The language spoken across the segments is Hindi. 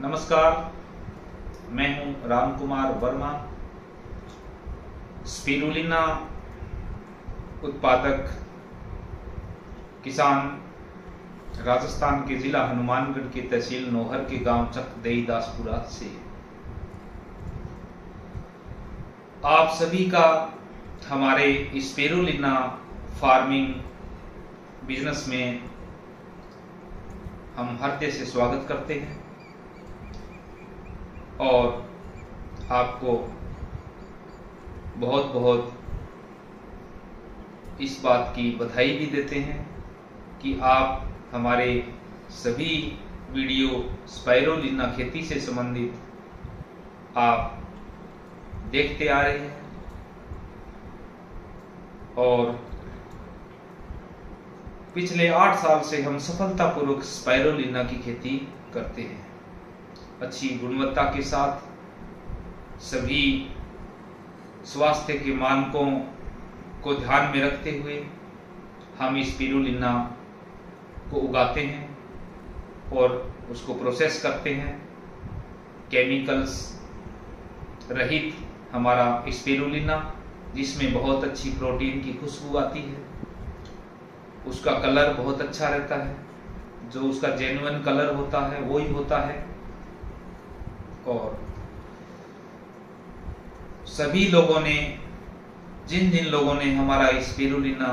नमस्कार, मैं हूँ राम कुमार वर्मा स्पिरुलिना उत्पादक, किसान, राजस्थान के जिला हनुमानगढ़ की तहसील नोहर के गाँव चकदई दासपुरा से। आप सभी का हमारे स्पेरुलिना फ़ार्मिंग बिज़नेस में हम हृदय से स्वागत करते हैं और आपको बहुत बहुत इस बात की बधाई भी देते हैं कि आप हमारे सभी वीडियो स्पायरोलिना खेती से संबंधित आप देखते आ रहे हैं और पिछले आठ साल से हम सफलतापूर्वक स्पायरोलिना की खेती करते हैं। अच्छी गुणवत्ता के साथ सभी स्वास्थ्य के मानकों को ध्यान में रखते हुए हम इस स्पिरुलिना को उगाते हैं और उसको प्रोसेस करते हैं। केमिकल्स रहित हमारा स्पिरुलिना जिसमें बहुत अच्छी प्रोटीन की खुशबू आती है। उसका कलर बहुत अच्छा रहता है। जो उसका जेनुअन कलर होता है वो ही होता है। और सभी लोगों ने जिन जिन लोगों ने हमारा स्पिरुलिना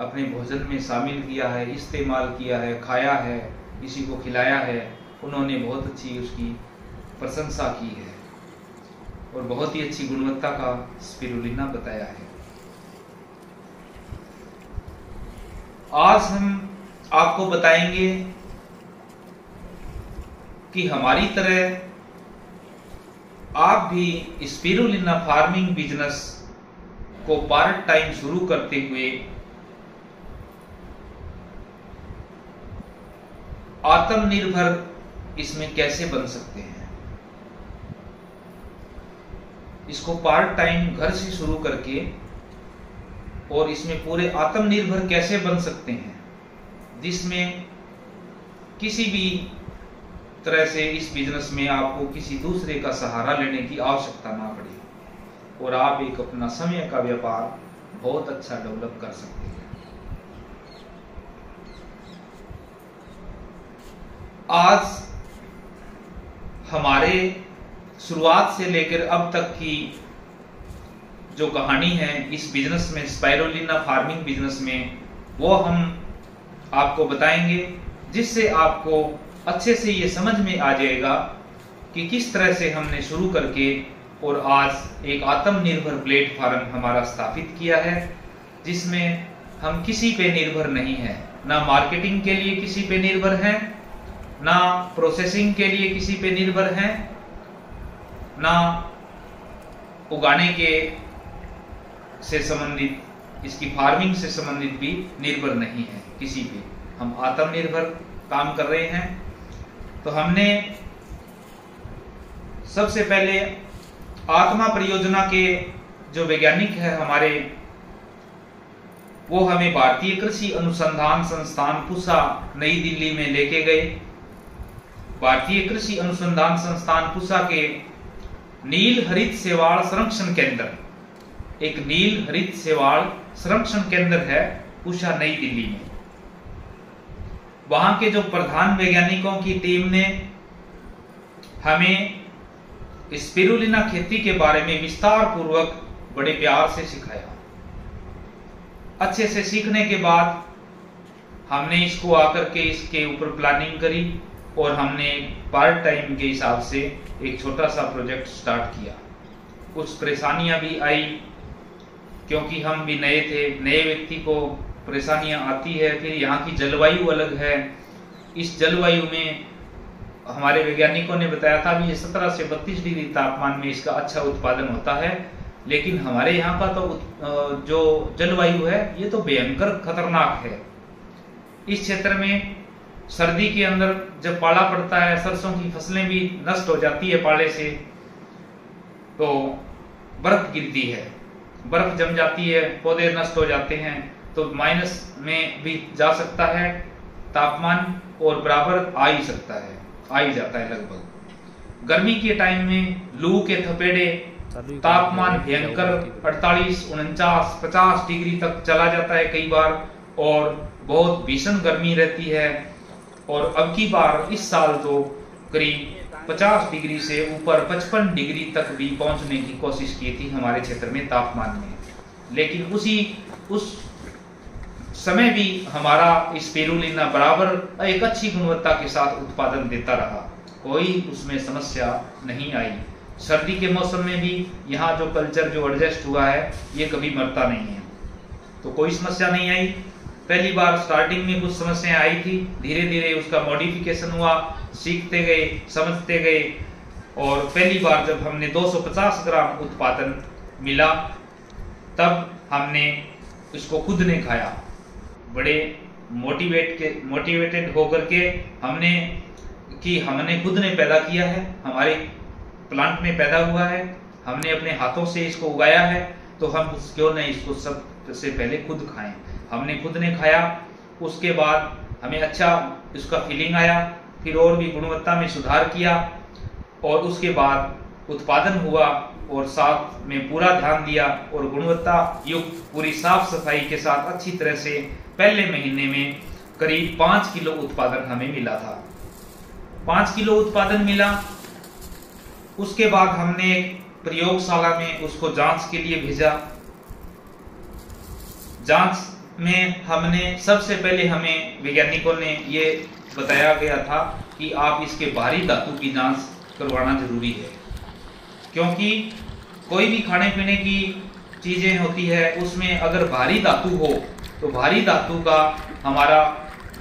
अपने भोजन में शामिल किया है, इस्तेमाल किया है, खाया है, किसी को खिलाया है, उन्होंने बहुत अच्छी उसकी प्रशंसा की है और बहुत ही अच्छी गुणवत्ता का स्पिरुलिना बताया है। आज हम आपको बताएँगे कि हमारी तरह आप भी स्पिरुलिना फ़ार्मिंग बिज़नेस को पार्ट टाइम शुरू करते हुए आत्मनिर्भर इसमें कैसे बन सकते हैं? इसको पार्ट टाइम घर से शुरू करके और इसमें पूरे आत्मनिर्भर कैसे बन सकते हैं? जिसमें किसी भी तरह से इस बिज़नेस में आपको किसी दूसरे का सहारा लेने की आवश्यकता ना पड़े। और आप एक अपना समय का व्यापार बहुत अच्छा डेवलप कर सकते हैं। आज हमारे शुरुआत से लेकर अब तक की जो कहानी है इस बिज़नेस में स्पायरोलिना फ़ार्मिंग बिज़नेस में, वो हम आपको बताएँगे, जिससे आपको अच्छे से ये समझ में आ जाएगा कि किस तरह से हमने शुरू करके और आज एक आत्मनिर्भर प्लेटफॉर्म हमारा स्थापित किया है, जिसमें हम किसी पे निर्भर नहीं है। ना मार्केटिंग के लिए किसी पे निर्भर हैं, ना प्रोसेसिंग के लिए किसी पे निर्भर हैं, ना उगाने के से संबंधित, इसकी फ़ार्मिंग से संबंधित भी निर्भर नहीं है। किसी भी हम आत्मनिर्भर काम कर रहे हैं तो हमने सबसे पहले आत्मा परियोजना के जो वैज्ञानिक है हमारे, वो हमें भारतीय कृषि अनुसंधान संस्थान पुसा, नई दिल्ली में लेके गए। भारतीय कृषि अनुसंधान संस्थान पुसा के नील हरित सेवाड़ संरक्षण केंद्र। एक नील हरित सेवाड़ संरक्षण केंद्र है उषा नई दिल्ली में। वहाँ के जो प्रधान वैज्ञानिकों की टीम ने हमें स्पिरुलिना खेती के बारे में विस्तार पूर्वक बड़े प्यार से सिखाया। अच्छे से सीखने के बाद हमने इसको आकर के इसके ऊपर प्लानिंग करी और हमने पार्ट टाइम के हिसाब से एक छोटा सा प्रोजेक्ट स्टार्ट किया। कुछ परेशानियाँ भी आई, क्योंकि हम भी नए थे, नए व्यक्ति को परेशानियाँ आती है, फिर यहाँ की जलवायु अलग है। इस जलवायु में हमारे वैज्ञानिकों ने बताया था भी सत्रह से बत्तीस डिग्री तापमान में इसका अच्छा उत्पादन होता है, लेकिन हमारे यहाँ का तो जो जलवायु है, ये तो भयंकर खतरनाक है। इस क्षेत्र में सर्दी के अंदर जब पाला पड़ता है, सरसों की फ़सलें भी नष्ट हो जाती है पाले से तो बर्फ़ गिरती है। बर्फ़ जम जाती है, पौधे नष्ट हो जाते हैं। तो माइनस में भी जा सकता है तापमान और बराबर आ ही सकता है आ ही जाता है लगभग। गर्मी के टाइम में लू के थपेड़े तापमान भयंकर अड़तालीस उनचास पचास डिग्री तक चला जाता है कई बार और बहुत भीषण गर्मी रहती है। और अब की बार इस साल तो करीब 50 डिग्री से ऊपर 55 डिग्री तक भी पहुँचने की कोशिश की थी हमारे क्षेत्र में तापमान में। लेकिन उसी उस समय भी हमारा इस स्पेरुलिना बराबर एक अच्छी गुणवत्ता के साथ उत्पादन देता रहा। कोई उसमें समस्या नहीं आई। सर्दी के मौसम में भी यहाँ जो कल्चर जो एडजस्ट हुआ है, ये कभी मरता नहीं है। तो कोई समस्या नहीं आई। पहली बार स्टार्टिंग में कुछ समस्याएँ आई थी। धीरे धीरे उसका मॉडिफिकेशन हुआ। सीखते गए, समझते गए। और पहली बार जब हमने 250 ग्राम उत्पादन मिला, तब हमने इसको खुद ने खाया। बड़े मोटिवेट के मोटिवेटेड होकर के हमने, कि हमने खुद ने पैदा किया है, हमारे प्लांट में पैदा हुआ है, हमने अपने हाथों से इसको उगाया है तो हम क्यों नहीं इसको सबसे पहले खुद खाएँ। हमने खुद ने खाया, उसके बाद हमें अच्छा इसका फीलिंग आया, फिर और भी गुणवत्ता में सुधार किया, और उसके बाद उत्पादन हुआ, और साथ में पूरा ध्यान दिया, और गुणवत्ता युक्त पूरी साफ़ सफ़ाई के साथ अच्छी तरह से पहले महीने में करीब पाँच किलो उत्पादन हमें मिला था। पाँच किलो उत्पादन मिला। उसके बाद हमने प्रयोगशाला में उसको जाँच के लिए भेजा। जाँच में हमने सबसे पहले हमें वैज्ञानिकों ने ये बताया गया था कि आप इसके भारी धातु की जाँच करवाना ज़रूरी है। क्योंकि कोई भी खाने पीने की चीज़ें होती है, उसमें अगर भारी धातु हो तो भारी धातु का हमारा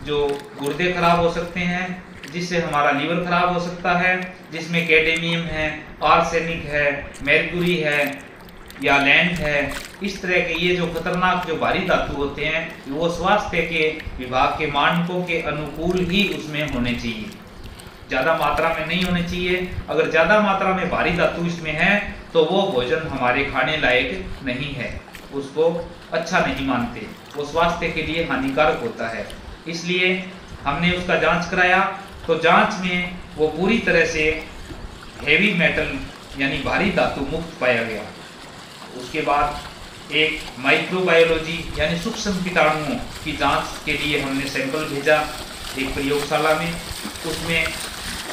जो गुर्दे खराब हो सकते हैं, जिससे हमारा लीवर खराब हो सकता है, जिसमें कैडेमियम है, आर्सेनिक है मेरकुरी है, या लैंड है, इस तरह के ये जो खतरनाक जो भारी धातु होते हैं, वो स्वास्थ्य के विभाग के मानकों के अनुकूल ही उसमें होने चाहिए। ज़्यादा मात्रा में नहीं होने चाहिए। अगर ज़्यादा मात्रा में भारी धातु इसमें है तो वो भोजन हमारे खाने लायक नहीं है। उसको अच्छा नहीं मानते। वो स्वास्थ्य के लिए हानिकारक होता है। इसलिए हमने उसका जाँच कराया तो जाँच में वो पूरी तरह से हेवी मेटल यानी भारी धातु मुक्त पाया गया। उसके बाद एक माइक्रोबायोलॉजी यानी सूक्ष्म कीटाणुओं की जाँच के लिए हमने सैंपल भेजा एक प्रयोगशाला में। उसमें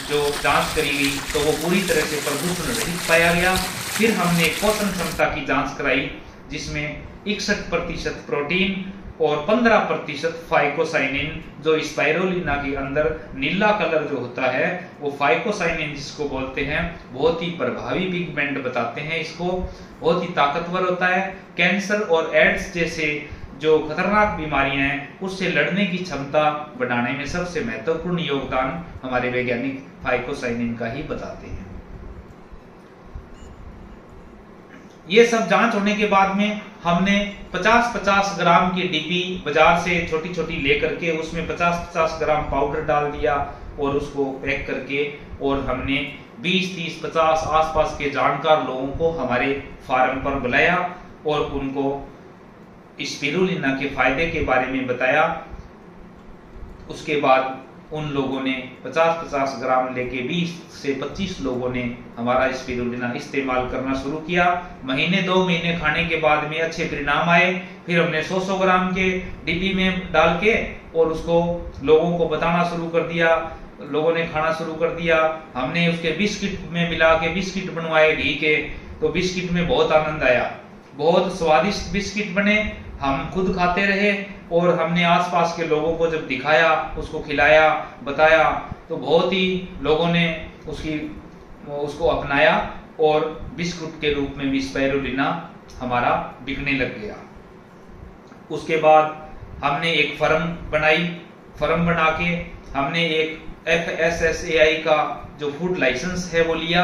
जो जाँच करी गई तो वो पूरी तरह से प्रदूषण रहित पाया गया। फिर हमने पोषण क्षमता की जाँच कराई, जिसमें इकसठ प्रतिशत प्रोटीन और 15 प्रतिशत फाइकोसाइनिन जो स्पाइरोलिना के अंदर नीला कलर जो होता है, वो फाइकोसाइनिन जिसको बोलते हैं, बहुत ही प्रभावी पिगमेंट बताते हैं इसको। बहुत ही ताकतवर होता है। कैंसर और एड्स जैसे जो खतरनाक बीमारियाँ हैं, उससे लड़ने की क्षमता बढ़ाने में सबसे महत्वपूर्ण योगदान हमारे वैज्ञानिक फाइकोसाइनिन का ही बताते हैं। ये सब जाँच होने के बाद में हमने 50-50 ग्राम की डिब्बी बाज़ार से छोटी छोटी लेकर के उसमें 50-50 ग्राम पाउडर डाल दिया और उसको पैक करके और हमने 20, 30, 50 आसपास के जानकार लोगों को हमारे फार्म पर बुलाया और उनको स्पिरुलिना के फ़ायदे के बारे में बताया। उसके बाद उन लोगों ने 50-50 ग्राम लेके 20 से 25 लोगों ने हमारा स्पिरुलिना इस्तेमाल करना शुरू किया। महीने, दो महीने खाने के बाद में अच्छे परिणाम आए। फिर हमने 100-100 ग्राम के डिब्बी में डाल के और उसको लोगों को बताना शुरू कर दिया। लोगों ने खाना शुरू कर दिया। हमने उसके बिस्किट में मिला के बिस्किट बनवाए घी के तो बिस्किट में बहुत आनंद आया। बहुत स्वादिष्ट बिस्किट बने। हम खुद खाते रहे। और हमने आसपास के लोगों को जब दिखाया, उसको खिलाया, बताया तो बहुत ही लोगों ने उसकी, उसको अपनाया और बिस्कुट के रूप में भी स्पैरोलिना हमारा बिकने लग गया। उसके बाद हमने एक फर्म बनाई। फर्म बना के हमने एक F S S A I का जो फ़ूड लाइसेंस है वो लिया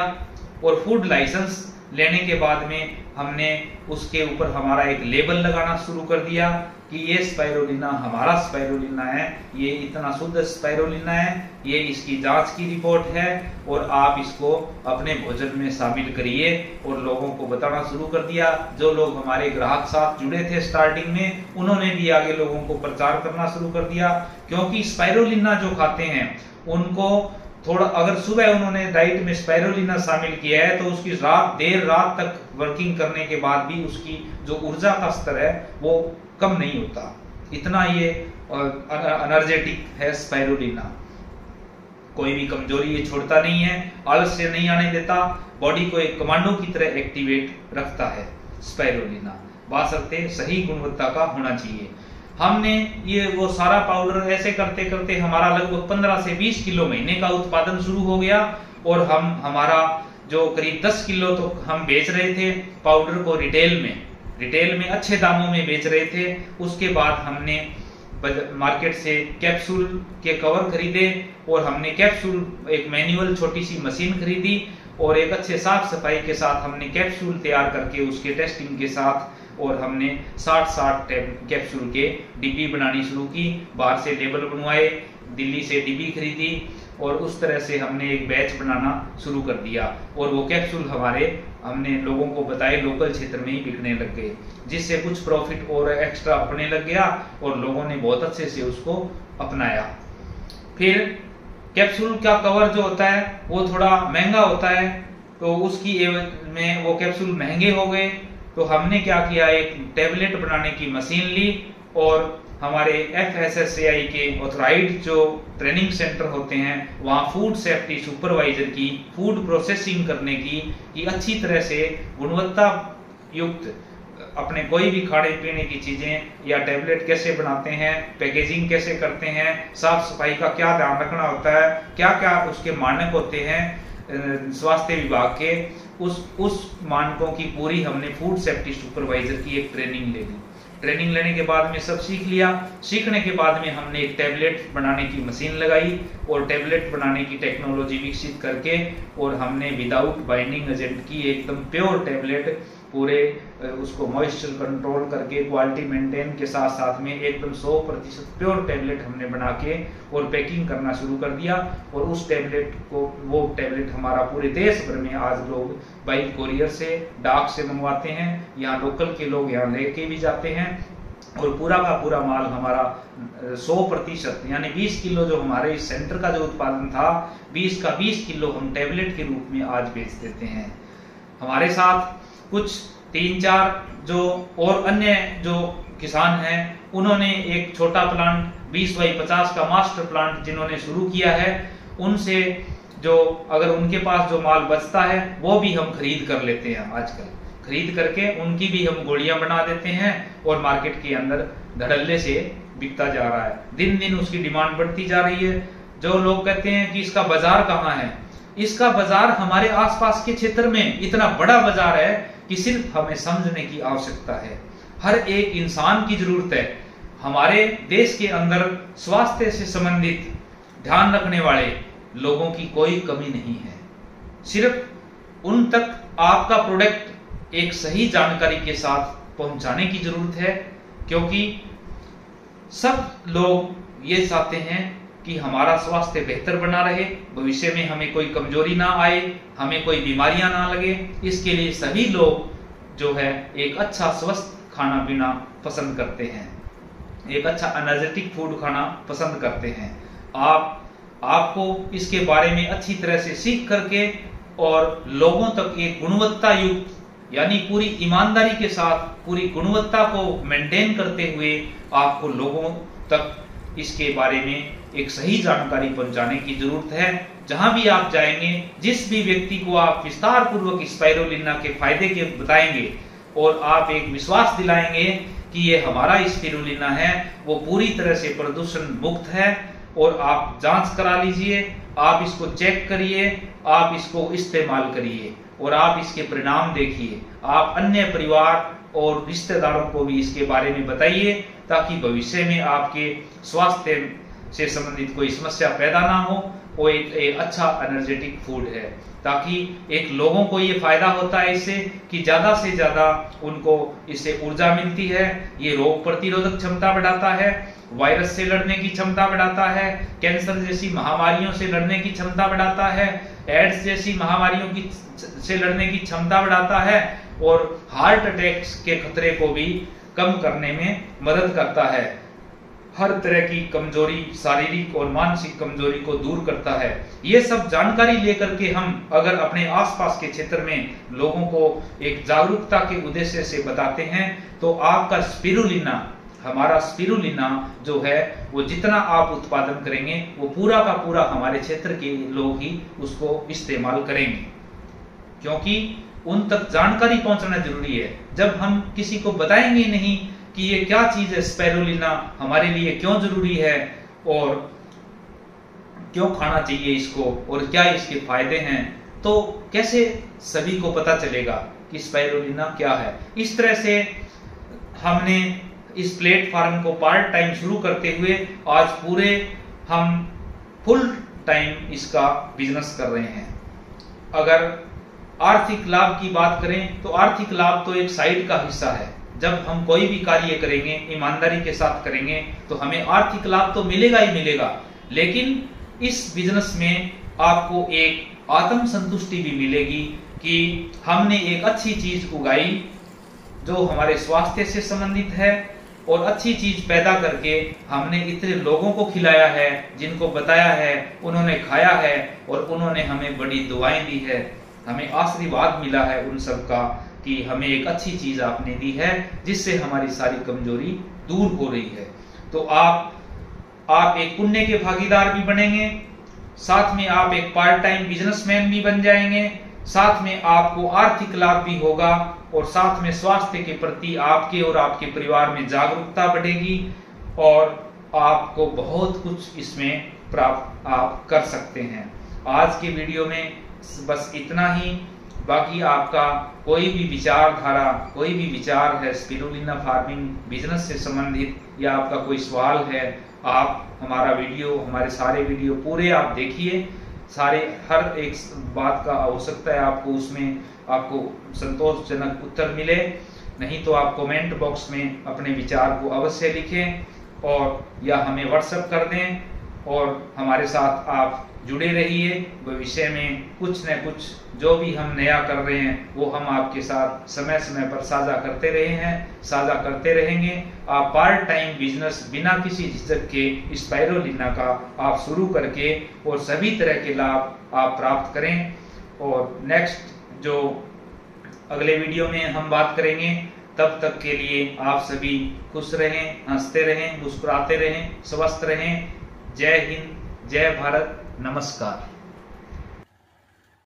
और फ़ूड लाइसेंस लेने के बाद में हमने उसके ऊपर हमारा एक लेबल लगाना शुरू कर दिया कि ये स्पाइरोलिना हमारा स्पाइरोलिना है, ये इतना शुद्ध स्पाइरोलिना है, ये इसकी जाँच की रिपोर्ट है और आप इसको अपने भोजन में शामिल करिए और लोगों को बताना शुरू कर दिया। जो लोग हमारे ग्राहक साथ जुड़े थे स्टार्टिंग में, उन्होंने भी आगे लोगों को प्रचार करना शुरू कर दिया। क्योंकि स्पाइरोलिना जो खाते हैं, उनको थोड़ा, अगर सुबह उन्होंने डाइट में स्पायरोलिना शामिल किया है तो उसकी रात, देर रात तक वर्किंग करने के बाद भी उसकी जो ऊर्जा का स्तर है, वो कम नहीं होता। इतना ये एनर्जेटिक है स्पायरोलिना कोई भी कमज़ोरी ये छोड़ता नहीं है आलस्य नहीं आने देता बॉडी को एक कमांडो की तरह एक्टिवेट रखता है स्पायरोलिना बासरते सही गुणवत्ता का होना चाहिए। हमने ये वो सारा पाउडर ऐसे करते करते हमारा लगभग 15 से 20 किलो महीने का उत्पादन शुरू हो गया और हम, हमारा जो करीब 10 किलो तो हम बेच रहे थे पाउडर को रिटेल में। रिटेल में अच्छे दामों में बेच रहे थे। उसके बाद हमने मार्केट से कैप्सूल के कवर खरीदे और हमने कैप्सूल एक मैनुअल छोटी सी मशीन खरीदी और एक अच्छे साफ़ सफ़ाई के साथ हमने कैप्सूल तैयार करके उसके टेस्टिंग के साथ और हमने 60 साठ कैप्सूल के डिब्बी बनानी शुरू की, बाहर से लेबल बनवाए, दिल्ली से डिब्बी खरीदी और उस तरह से हमने एक बैच बनाना शुरू कर दिया। और वो कैप्सूल हमारे, हमने लोगों को बताए लोकल क्षेत्र में ही बिकने लग गए, जिससे कुछ प्रॉफिट और एक्स्ट्रा अपने लग गया और लोगों ने बहुत अच्छे से उसको अपनाया। फिर कैप्सूल का कवर जो होता है, वो थोड़ा महँगा होता है तो उसकी एवज में वो कैप्सूल महँगे हो गए तो हमने क्या किया? एक टेबलेट बनाने की मशीन ली और हमारे एफ़ एस एस आई के ऑथराइड जो ट्रेनिंग सेंटर होते हैं, वहाँ फ़ूड सेफ्टी सुपरवाइजर की फ़ूड प्रोसेसिंग करने की, कि अच्छी तरह से गुणवत्ता युक्त अपने कोई भी खाने पीने की चीज़ें या टेबलेट कैसे बनाते हैं पैकेजिंग कैसे करते हैं, साफ़ सफ़ाई का क्या ध्यान रखना होता है क्या क्या उसके मानक होते हैं स्वास्थ्य विभाग के। उस उस मानकों की पूरी हमने फ़ूड सेफ्टी सुपरवाइजर की एक ट्रेनिंग ले ली। ट्रेनिंग लेने के बाद में सब सीख लिया। सीखने के बाद में हमने एक टैबलेट बनाने की मशीन लगाई और टैबलेट बनाने की टेक्नोलॉजी विकसित करके और हमने विदाउट बाइंडिंग एजेंट की एकदम प्योर टैबलेट पूरे उसको मॉइस्चर कंट्रोल करके क्वालिटी मेंटेन के साथ साथ में एकदम 100 प्रतिशत प्योर टैबलेट हमने बना के और पैकिंग करना शुरू कर दिया और उस टैबलेट को, वो टैबलेट हमारा पूरे देश भर में आज लोग बाई कोरियर से, डाक से मंगवाते हैं यहाँ लोकल के लोग यहाँ लेके भी जाते हैं और पूरा का पूरा माल हमारा 100 प्रतिशत, यानी 20 किलो जो हमारे इस सेंटर का जो उत्पादन था 20 का 20 किलो हम टैबलेट के रूप में आज बेच देते हैं। हमारे साथ कुछ तीन चार जो और अन्य जो किसान हैं, उन्होंने एक छोटा प्लांट 20 बाई 50 का मास्टर प्लांट जिन्होंने शुरू किया है, उनसे जो अगर उनके पास जो माल बचता है, वो भी हम खरीद कर लेते हैं आजकल। खरीद करके उनकी भी हम गोलियाँ बना देते हैं और मार्केट के अंदर धड़ल्ले से बिकता जा रहा है। दिन दिन उसकी डिमांड बढ़ती जा रही है। जो लोग कहते हैं कि इसका बाज़ार कहाँ है? इसका बाज़ार हमारे आसपास के क्षेत्र में इतना बड़ा बाज़ार है कि सिर्फ़ हमें समझने की आवश्यकता है। हर एक इंसान की ज़रूरत है। हमारे देश के अंदर स्वास्थ्य से संबंधित ध्यान रखने वाले लोगों की कोई कमी नहीं है। सिर्फ़ उन तक आपका प्रोडक्ट एक सही जानकारी के साथ पहुँचाने की ज़रूरत है, क्योंकि सब लोग ये चाहते हैं कि हमारा स्वास्थ्य बेहतर बना रहे, भविष्य में हमें कोई कमज़ोरी ना आए, हमें कोई बीमारियाँ ना लगे। इसके लिए सभी लोग जो है, एक अच्छा स्वस्थ खाना पीना पसंद करते हैं। एक अच्छा एनर्जेटिक फ़ूड खाना पसंद करते हैं। आप, आपको इसके बारे में अच्छी तरह से सीख करके और लोगों तक एक गुणवत्ता युक्त, यानी पूरी ईमानदारी के साथ, पूरी गुणवत्ता को मेंटेन करते हुए आपको लोगों तक इसके बारे में एक सही जानकारी पहुँचाने की ज़रूरत है। जहाँ भी आप जाएँगे, जिस भी व्यक्ति को आप विस्तार पूर्वक स्पायरोलिना के फ़ायदे के बताएँगे और आप एक विश्वास दिलाएँगे कि ये हमारा स्पिरुलिना है, वो पूरी तरह से प्रदूषण मुक्त है और आप जाँच करा लीजिए, आप इसको चेक करिए, आप इसको इस्तेमाल करिए और आप इसके परिणाम देखिए। आप अन्य परिवार और रिश्तेदारों को भी इसके बारे में बताइए ताकि भविष्य में आपके स्वास्थ्य से संबंधित कोई समस्या पैदा ना हो। वो एक, एक अच्छा एनर्जेटिक फ़ूड है ताकि एक लोगों को ये फ़ायदा होता है इससे कि ज़्यादा से ज़्यादा उनको इससे ऊर्जा मिलती है। ये रोग प्रतिरोधक क्षमता बढ़ाता है वायरस से लड़ने की क्षमता बढ़ाता है कैंसर जैसी महामारियों से लड़ने की क्षमता बढ़ाता है एड्स जैसी महामारियों की से लड़ने की क्षमता बढ़ाता है। और हार्ट अटैक्स के खतरे को भी कम करने में मदद करता है। हर तरह की कमज़ोरी, शारीरिक और मानसिक कमज़ोरी को दूर करता है। ये सब जानकारी लेकर के हम अगर अपने आसपास के क्षेत्र में लोगों को एक जागरूकता के उद्देश्य से बताते हैं तो आपका स्पिरुलिना हमारा स्पिरुलिना जो है, वो जितना आप उत्पादन करेंगे, वो पूरा का पूरा हमारे क्षेत्र के लोग ही उसको इस्तेमाल करेंगे। क्योंकि उन तक जानकारी पहुँचना ज़रूरी है। जब हम किसी को बताएँगे नहीं कि ये क्या चीज़ है स्पेरुलिना हमारे लिए क्यों ज़रूरी है और क्यों खाना चाहिए इसको और क्या इसके फ़ायदे हैं तो कैसे सभी को पता चलेगा कि स्पाइरुलिना क्या है। इस तरह से हमने इस प्लेटफॉर्म को पार्ट टाइम शुरू करते हुए आज पूरे हम फुल टाइम इसका बिज़नेस कर रहे हैं। अगर आर्थिक लाभ की बात करें तो आर्थिक लाभ तो एक साइड का हिस्सा है। जब हम कोई भी कार्य करेंगे, ईमानदारी के साथ करेंगे तो हमें आर्थिक लाभ तो मिलेगा ही मिलेगा। लेकिन इस बिज़नेस में आपको एक आत्म संतुष्टि भी मिलेगी कि हमने एक अच्छी चीज़ उगाई, जो हमारे स्वास्थ्य से संबंधित है, और अच्छी चीज़ पैदा करके हमने इतने लोगों को खिलाया है, जिनको बताया है, उन्होंने खाया है, और उन्होंने हमें बड़ी दुआएँ दी है। हमें आशीर्वाद मिला है उन सब का कि हमें एक अच्छी चीज़ आपने दी है, जिससे हमारी सारी कमज़ोरी दूर हो रही है। तो आप आप एक पुण्य के भागीदार भी बनेंगे, साथ में आप एक पार्ट टाइम बिजनेसमैन भी बन जाएँगे, साथ में आपको आर्थिक लाभ भी होगा, और साथ में स्वास्थ्य के प्रति आपके और आपके परिवार में जागरूकता बढ़ेगी, और आपको बहुत कुछ इसमें प्राप्त आप कर सकते हैं। आज के वीडियो में बस इतना ही। बाकी आपका कोई भी विचारधारा, कोई भी विचार है स्पिरुलिना फ़ार्मिंग बिज़नेस से संबंधित, या आपका कोई सवाल है, आप हमारा वीडियो हमारे सारे वीडियो पूरे आप देखिए। सारे, हर एक बात का आवश्यकता है आपको, उसमें आपको संतोषजनक उत्तर मिले। नहीं तो आप कमेंट बॉक्स में अपने विचार को अवश्य लिखें और या हमें व्हाट्सएप कर दें। और हमारे साथ आप जुड़े रहिए। भविष्य में कुछ न कुछ जो भी हम नया कर रहे हैं, वो हम आपके साथ समय समय पर साझा करते रहे हैं, साझा करते रहेंगे। आप पार्ट टाइम बिज़नेस बिना किसी झिझक के स्पायरोलिना का आप शुरू करके और सभी तरह के लाभ आप प्राप्त करें। और नेक्स्ट जो अगले वीडियो में हम बात करेंगे, तब तक के लिए आप सभी खुश रहें, हँसते रहें, मुस्कुराते रहें, स्वस्थ रहें। जय हिंद जय भारत नमस्कार।